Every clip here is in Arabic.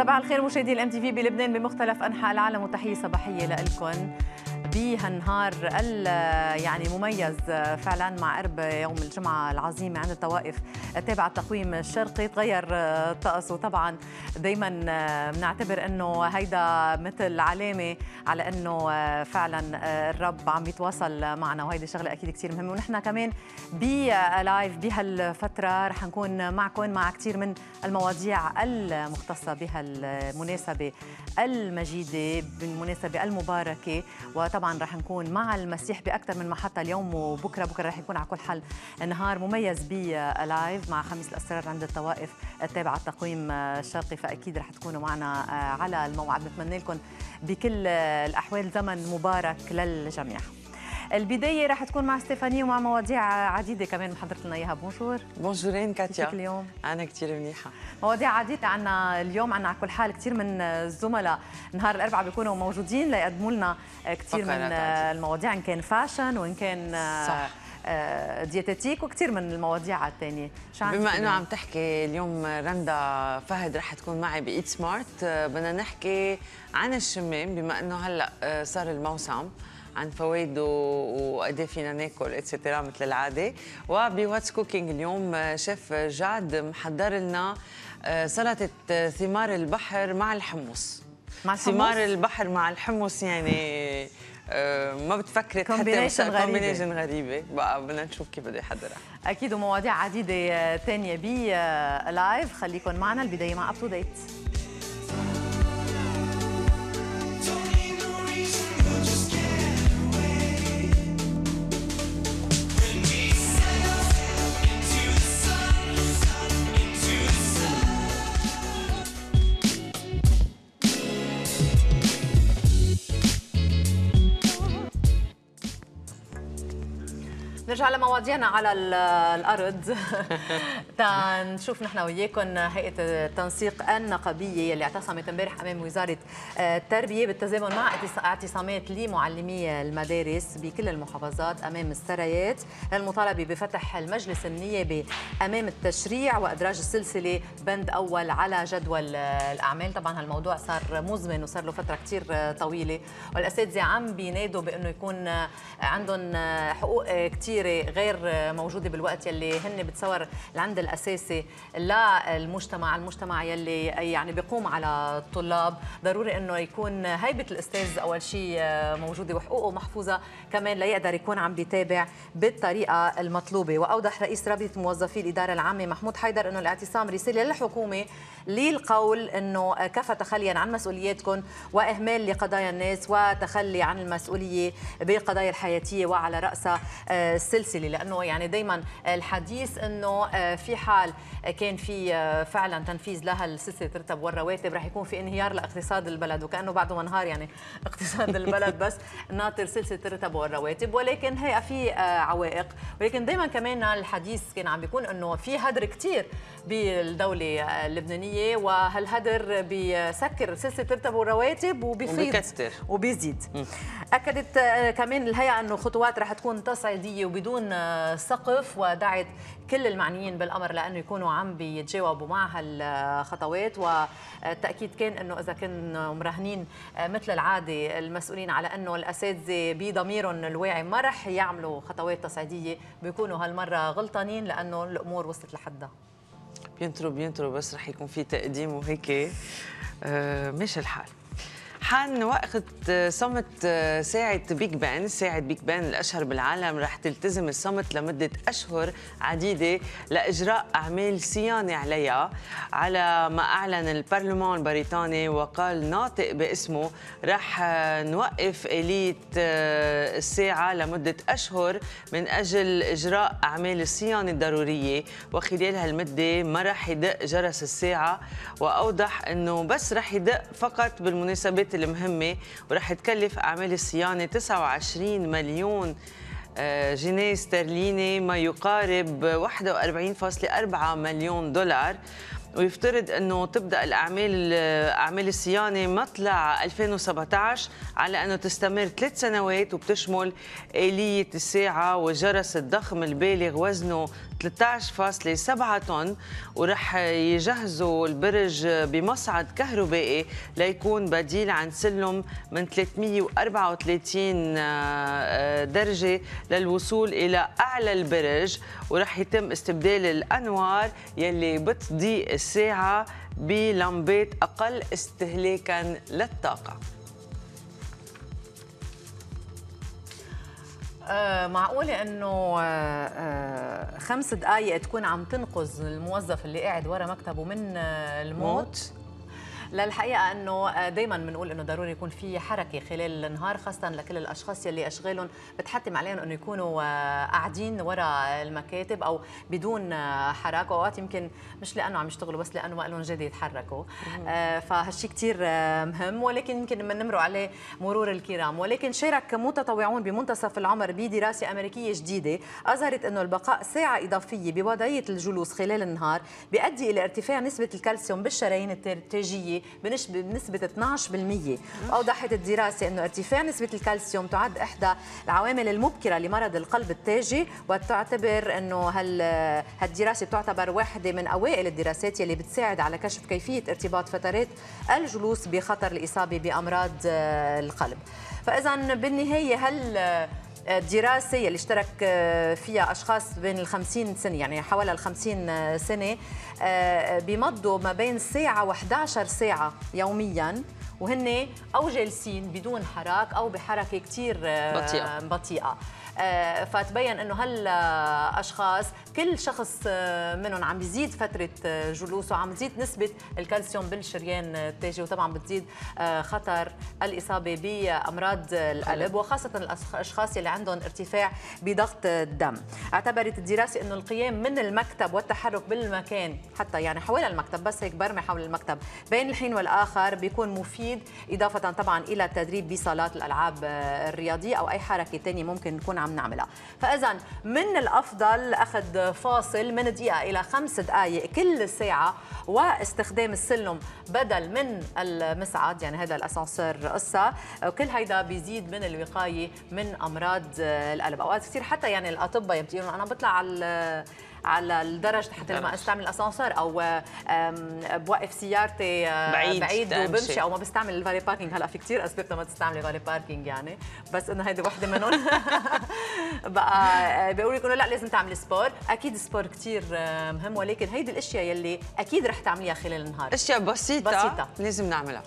صباح الخير مشاهدي الام تي في بلبنان. بمختلف أنحاء العالم وتحية صباحية لكم. بهالنهار ال- يعني مميز فعلا مع قرب يوم الجمعة العظيمه عند الطوائف. تابع التقويم الشرقي تغير الطقس وطبعا دائما بنعتبر إنه هيدا مثل علامة على إنه فعلا الرب عم يتواصل معنا. وهيدي شغلة أكيد كثير مهمة. ونحن كمان ب live بهالفترة رح نكون معكم مع كثير من المواضيع المختصة بهالمناسبة المجيدة بالمناسبة المباركة. وطبعا رح نكون مع المسيح بأكثر من محطة اليوم وبكره بكرة رح يكون على كل حال نهار مميز بلايف مع خميس الأسرار عند الطوائف التابعة التقويم الشرقي فأكيد رح تكونوا معنا على الموعد. نتمنى لكم بكل الأحوال زمن مبارك للجميع. البداية رح تكون مع ستيفاني ومع مواضيع عديدة كمان محضرت لنا إياها. Bonjour. Bonjour ين كاتيا. كيفك اليوم؟ أنا كثير منيحة. مواضيع عديدة عنا اليوم عنا على كل حال كثير من الزملاء. نهار الأربعاء بيكونوا موجودين ليقدموا لنا كثير من عديدة. المواضيع إن كان fashion وإن كان صح. آه، diététique وكثير من المواضيع عندك بما إنه؟ عم تحكي اليوم رندا فهد رح تكون معي ب Eat Smart آه، بدنا نحكي عن الشمام بما إنه هلأ آه، صار الموسم. عن فوائده وقد إيه فينا ناكل et cetera مثل العادة. وب What's Cooking اليوم آه، شيف جاد محضر لنا آه، سلطة آه، ثمار البحر مع الحمص. مع الحمص؟ ثمار البحر مع الحمص يعني ما بتفكري غريبة. combination غريبة. بقى بدنا نشوف كيف بده يحضرها أكيد ومواضيع عديدة ثانية ب Live خليكم معنا. البداية مع Up To Date نرجع لمواضيعنا على ال- الأرض. تنشوف نحن وياكم هيئة التنسيق النقابية اللي اعتصمت امبارح أمام وزارة آه، التربية بالتزامن مع اعتص- اعتصامات لمعلمي المدارس بكل المحافظات أمام السرايات. للمطالبه بفتح المجلس النيابي أمام التشريع وإدراج السلسلة بند أول على جدول الأعمال. طبعا هالموضوع صار مزمن وصار له فترة كثير طويلة. والأساتذة عم بينادوا بأنه يكون آه، عندهم آه، حقوق آه، غير موجودة بالوقت يلي هن بتصور العند الأساسي للمجتمع المجتمع يلي يعني بيقوم على الطلاب. ضروري إنه يكون هيبة الأستاذ أول شيء موجودة وحقوقه محفوظة كمان ليقدر يكون عم بيتابع بالطريقة المطلوبة. وأوضح رئيس رابطة موظفي الإدارة العامة محمود حيدر إنه الاعتصام رسالة للحكومة للقول إنه كفى تخليا عن مسؤولياتكم وإهمال لقضايا الناس وتخلي عن المسؤولية بالقضايا الحياتية وعلى رأسها. آه، السلسلة لأنه يعني دائما الحديث إنه آه، في حال كان في آه، فعلا تنفيذ لها السلسلة الرتب والرواتب رح يكون في انهيار لاقتصاد البلد وكأنه بعده منهار يعني اقتصاد البلد بس ناطر سلسلة الرتب والرواتب. ولكن هي في آه، عوائق. ولكن دائما كمان الحديث كان عم بيكون إنه في هدر كثير بالدولة اللبنانية وهالهدر بيسكر سلسلة الرتب والرواتب وبيفيض. وبيزيد. أكدت آه، كمان الهيئة إنه خطوات رح تكون تصعيدية وبدون آه، سقف ودعت كل المعنيين بالأمر لأنه يكونوا عم بيتجاوبوا مع هالخطوات. والتأكيد كان إنه إذا كانوا مراهنين مثل العادة المسؤولين على إنه الأساتذة بضميرهم الواعي ما رح يعملوا خطوات تصعيدية بيكونوا هالمرة غلطانين لأنه الأمور وصلت لحدها. بينطروا بينطروا بس رح يكون في تقديم وهيك. آه ماشي الحال. حان وقت صمت ساعة بيج بان ساعة بيج بان الأشهر بالعالم رح تلتزم الصمت لمدة أشهر عديدة لإجراء أعمال صيانة عليها. على ما أعلن البرلمان البريطاني وقال ناطق باسمه رح نوقف آلية الساعة لمدة أشهر من أجل إجراء أعمال الصيانة الضرورية. وخلال هالمدة ما رح يدق جرس الساعة وأوضح أنه بس رح يدق فقط بالمناسبات المهمة ورح تكلف أعمال الصيانة 29 مليون آه، جنيه استرليني ما يقارب 41.4 مليون دولار. ويفترض أنه تبدأ الأعمال أعمال الصيانة مطلع 2017 على أنه تستمر ثلاث سنوات وبتشمل آلية الساعة وجرس الضخم البالغ وزنه 13.7 طن ورح يجهزوا البرج بمصعد كهربائي ليكون بديل عن سلم من 334 آه، درجة للوصول إلى أعلى البرج ورح يتم استبدال الأنوار يلي بتضيء الساعة بلمبات أقل استهلاكا للطاقة. آه، معقولة إنه آه، آه، خمس دقائق تكون عم تنقذ الموظف اللي قاعد ورا مكتبه من الموت؟ موت. لا الحقيقة أنه دائما بنقول أنه ضروري يكون في حركة خلال النهار خاصة لكل الأشخاص يلي أشغالهم. بتحتم عليهم أنه يكونوا آه، قاعدين وراء المكاتب أو بدون آه، حراك وأوقات يمكن مش لأنه عم يشتغلوا بس لأنه ما لهم جد يتحركوا آه، فهالشي كتير آه، مهم. ولكن يمكن بنمروا عليه مرور الكرام. ولكن شارك متطوعون بمنتصف العمر بدراسة أمريكية جديدة أظهرت أنه البقاء ساعة إضافية بوضعية الجلوس خلال النهار بيؤدي إلى ارتفاع نسبة الكالسيوم بالشرايين التاجية بنش- بنسبة 12% وأوضحت الدراسة أنه ارتفاع نسبة الكالسيوم تعد إحدى العوامل المبكرة لمرض القلب التاجي وتعتبر أنه هال هالدراسة تعتبر واحدة من أوائل الدراسات يلي بتساعد على كشف كيفية ارتباط فترات الجلوس بخطر الإصابة بأمراض آه، القلب. فإذا بالنهاية هل آه، الدراسة اللي اشترك آه، فيها أشخاص بين ال 50 سنة يعني حوالي ال 50 سنة آه، بيمضوا ما بين ساعة و11 ساعة يومياً وهن أو جالسين بدون حراك أو بحركة كتير آه، بطيئة. بطيئة آه، فتبين إنه هالاشخاص كل شخص آه، منهم عم بيزيد فترة آه، جلوسه. عم تزيد نسبة الكالسيوم بالشريان التاجي. وطبعا بتزيد آه، خطر الإصابة بأمراض القلب وخاصة الأشخاص اللي عندهم ارتفاع بضغط الدم. اعتبرت الدراسة إنه القيام من المكتب والتحرك بالمكان حتى يعني حول المكتب بس هيك برمي حول المكتب بين الحين والآخر بيكون مفيد إضافة طبعا إلى التدريب بصالات الألعاب آه، الرياضية أو أي حركة ثانية ممكن نكون عم نعملها. فاذا من الأفضل أخذ فاصل من دقيقة إلى خمس دقائق كل ساعة واستخدام السلم بدل من المصعد يعني هذا الأسانسير قصة. وكل هيدا بيزيد من الوقاية من أمراض آه، القلب. أوقات كثير حتى يعني الأطباء بيقولوا أنا بطلع على على الدرج حتى لما. أستعمل الأسانسير أو بوقف سيارتي آه، بعيد بعيد. وبمشي أو ما بستعمل ال valet parking. هلأ في كثير اسباب لما تستعملي valet parking يعني. بس إنه هيدي وحدة منهم بقى آه، بيقولوا لك إنه لأ لازم تعملي sport. أكيد ال sport كثير آه، مهم. ولكن هيدي الأشياء يلي أكيد رح تعمليها خلال النهار. أشياء بسيطة, بسيطة. لازم نعملها.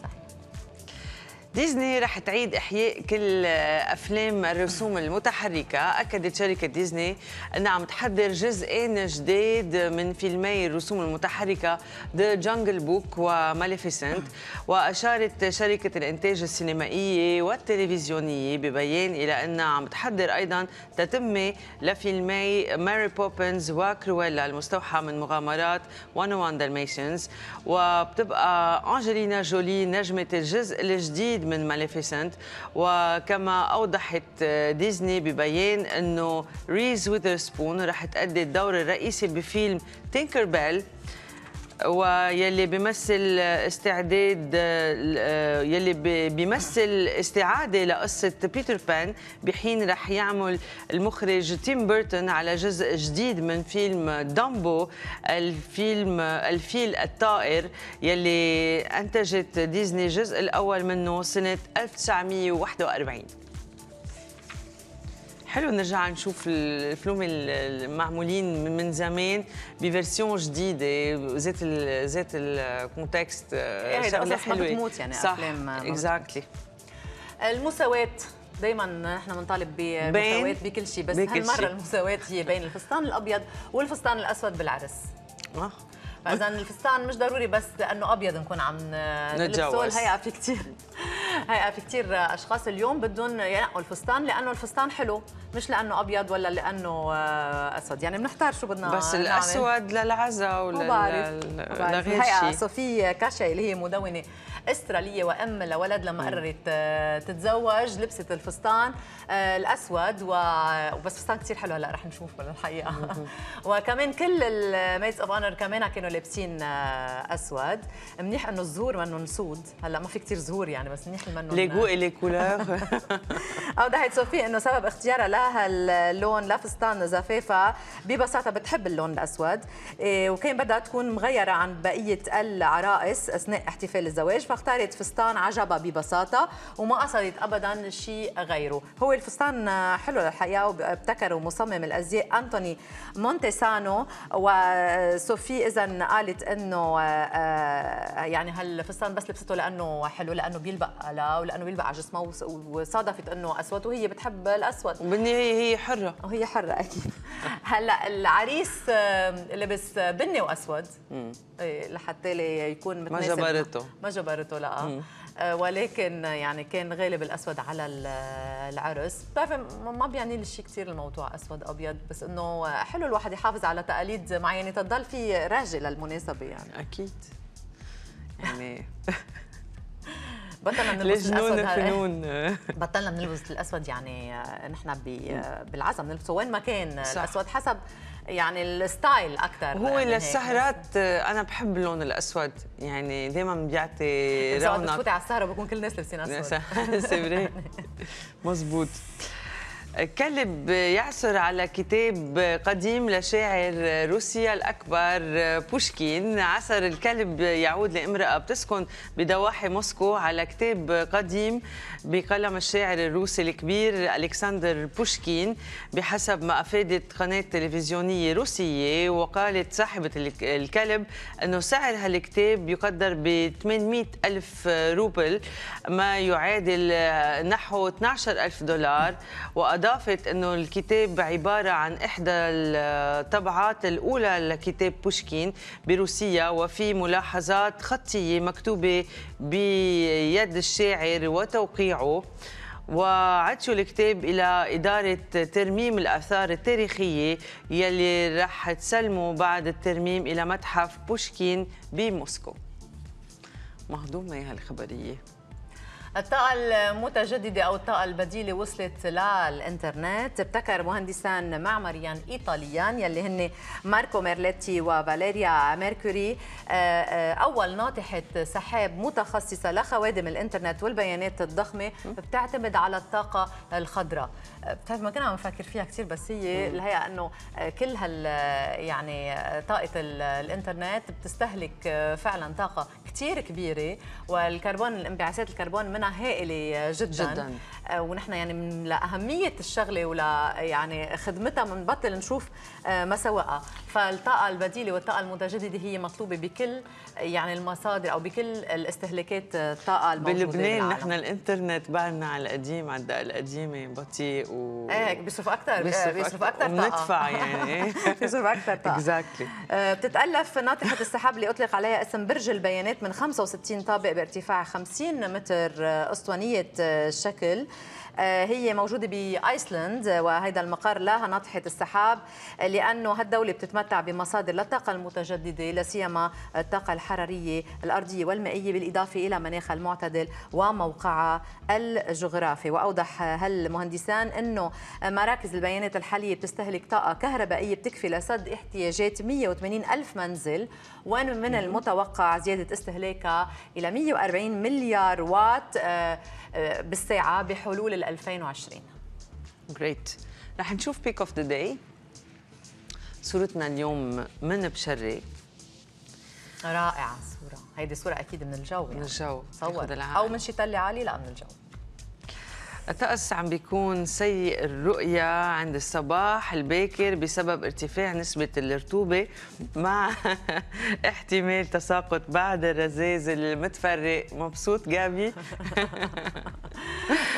ديزني رح تعيد إحياء كل أفلام الرسوم المتحركة. أكدت شركة ديزني إنها عم تحضر جزئين جديد من فيلمي الرسوم المتحركة The Jungle Book و Maleficent. وأشارت شركة الإنتاج السينمائية والتلفزيونية ببيان إلى إنها عم تحضر أيضا تتمه لفيلمي ماري بوبنز وكرويلا المستوحى من مغامرات 101 Dalmatians وبتبقى أنجلينا جولي نجمة الجزء الجديد من Maleficent وكما أوضحت ديزني ببيان أنه ريز ويذرسبون رح تأدي الدور الرئيسي بفيلم تينكر بيل ويلي بيمثل استعداد يلي بي- بيمثل استعادة لقصة بيتر بان بحين رح يعمل المخرج تيم بيرتون على جزء جديد من فيلم دامبو الفيلم الفيل الطائر يلي أنتجت ديزني الجزء الأول منه سنة 1941 حلو نرجع نشوف الفيلم المعمولين من- زمان ب version جديدة. ذات ال- ذات ال context إيه، هيدا قصص ما بتموت يعني، صح أفلام ما exactly المساواة دائما نحن بنطالب بمساواة بين بكل شيء بس شيء. المساواة هي بين الفستان الأبيض والفستان الأسود بالعرس. فاذا الفستان مش ضروري بس لأنه أبيض نكون عم نلبسه نتجوز. الهيئة في كثير هيئة في كثير أشخاص اليوم بدهم ينقوا الفستان لأنه الفستان حلو مش لأنه أبيض ولا لأنه آه، أسود يعني بنختار شو بدنا بس نعمل. الأسود للعزا ما بعرف ولا ما بعرف. لغير الحقيقة شيء صوفي كاشا اللي هي مدونة إسترالية وأم لولد لما قررت آه، تتزوج لبست الفستان آه، الأسود و- وبس فستان كثير حلو هلأ رح نشوفه للحقيقه وكمان كل ال maids of honor كمان كانوا لابسين آه، أسود. منيح إنه الزهور منهم سود هلأ ما في كثير زهور يعني بس منيح منهم les jolies couleurs اوضحت صوفي إنه سبب اختيارها لها اللون لفستان زفافها ببساطة بتحب اللون الأسود. إيه، وكان بدها تكون مغيرة عن بقية العرائس أثناء احتفال الزواج. فاختارت فستان عجبها ببساطة وما قصدت ابدا شيء غيره. هو الفستان حلو الحقيقة وابتكروا مصمم الأزياء أنتوني مونتيسانو وصوفي اذا قالت إنه آه، يعني هالفستان بس لبسته لأنه حلو لأنه بيلبق لها ولأنه بيلبق على جسمها وص- وصادفت إنه أسود وهي بتحب الأسود. وبالنهاية هي حرة. وهي حرة أكيد. هلأ العريس آه، لبس بني وأسود. لحتى لي يكون ما متناسب. مع- جبرته. ما جبرته لا. آه، ولكن يعني كان غالب الأسود على ال- العرس. بتعرفي م- ما بيعني لي شيء كثير الموضوع أسود أبيض بس إنه حلو الواحد يحافظ على تقاليد معينة تضل في رهجة للمناسبة يعني. أكيد. يعني بطلنا نلبس الأسود. لجنون هلا. فنون بطلنا بنلبس الأسود يعني آه، نحن آه، بالعزم بنلبسه وين ما كان صح. الأسود حسب يعني ال style أكثر هو للسهرات آه، أنا بحب اللون الأسود. يعني دائما بيعطي اذا رونق. بتفوتي على السهرة بكون كل الناس لابسين أسود. مزبوط. كلب يعثر على كتاب قديم لشاعر روسيا الأكبر بوشكين. عثر الكلب يعود لامرأة بتسكن بضواحي موسكو على كتاب قديم بقلم الشاعر الروسي الكبير ألكسندر بوشكين بحسب ما أفادت قناة تلفزيونية روسية. وقالت صاحبة الك- الكلب أنه سعر هالكتاب يقدر ب 800 ألف روبل ما يعادل نحو 12 ألف دولار. وأضافت أنه الكتاب عبارة عن إحدى الطبعات الأولى لكتاب بوشكين بروسيا وفي ملاحظات خطية مكتوبة بيد الشاعر وتوقيعه. وعدشوا الكتاب إلى إدارة ترميم الآثار التاريخية يلي رح تسلمه بعد الترميم إلى متحف بوشكين بموسكو. مهضومة هالخبرية. الطاقة المتجددة أو الطاقة البديلة وصلت للإنترنت. ابتكر مهندسان معماريان إيطاليان يلي هن ماركو ميرليتي وفاليريا ميركوري. آه، آه، أول ناطحة سحاب متخصصة لخوادم الإنترنت والبيانات الضخمة بتعتمد على الطاقة الخضراء. آه، بتعرف ما كنا عم نفكر فيها كثير بس هي الحقيقة أنه كل هال يعني طاقة ال- الإنترنت بتستهلك فعلا طاقة كثير كبيرة والكربون الانبعاثات الكربون منها هائلة جدا, جداً. آه، ونحن يعني من لأهمية الشغلة ولا يعني خدمتها بنبطل نشوف آه، مساوئها فالطاقة البديلة والطاقة المتجددة هي مطلوبة بكل يعني المصادر أو بكل الاستهلاكات آه، الطاقة الموجودة بلبنان. نحن الإنترنت بعدنا على القديم على الدقة القديمة بطيء و إيه بيصرفوا أكثر بيصرف. أكثر طاقة وبندفع يعني. بيصرفوا أكثر طاقة. آه، بتتألف ناطحة السحاب اللي أطلق عليها اسم برج البيانات من 65 طابق بارتفاع 50 متر أسطوانية آه، الشكل آه، هي موجودة بآيسلند آه، وهذا المقر لها ناطحة السحاب آه، لأنه هالدولة بتتمتع بمصادر للطاقة المتجددة لا سيما الطاقة الحرارية الأرضية والمائية بالإضافة إلى مناخها المعتدل وموقعها الجغرافي وأوضح هالمهندسان أنه مراكز البيانات الحالية بتستهلك طاقة كهربائية بتكفي لسد احتياجات 180 ألف منزل ومن المتوقع زيادة استهلاكها إلى 140 مليار وات آه، آه، بالساعة بحلول ال 2020 great رح نشوف Pic of the Day صورتنا اليوم من بشري. رائعة الصورة هيدي صورة أكيد من الجو يعني. من الجو. صور. أو من شي تلة عالي لا من الجو. الطقس عم بيكون سيء الرؤية عند الصباح الباكر بسبب ارتفاع نسبة الرطوبة مع احتمال تساقط بعض الرذاذ المتفرق. مبسوط جابي؟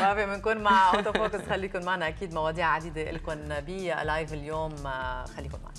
وقبل ما نكون مع Auto Focus خليكم معنا. أكيد مواضيع عديدة لكم ب Live اليوم. آه، خليكم معنا.